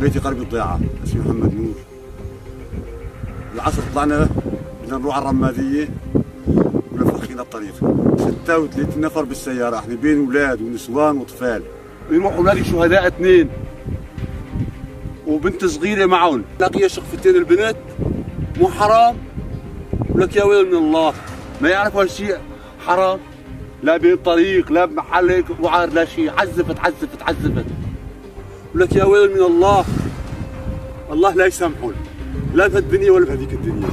بيتي قرب الضيعة اسمي محمد نور. العصر طلعنا بدنا نروح على الرمادية ونفخينا الطريق. 36 نفر بالسيارة إحنا بين أولاد ونسوان واطفال أولادي شهداء اثنين وبنت صغيرة معهم. لقي شقفتين البنت مو حرام؟ ولك يا ويل من الله. ما يعرف هالشيء حرام؟ لا بين طريق لا بمحل وعار لا شيء. عزفت عزفت عزفت. ولك يا ويل من الله الله لا يسامحون لا في الدنيا ولا في هذيك الدنيا.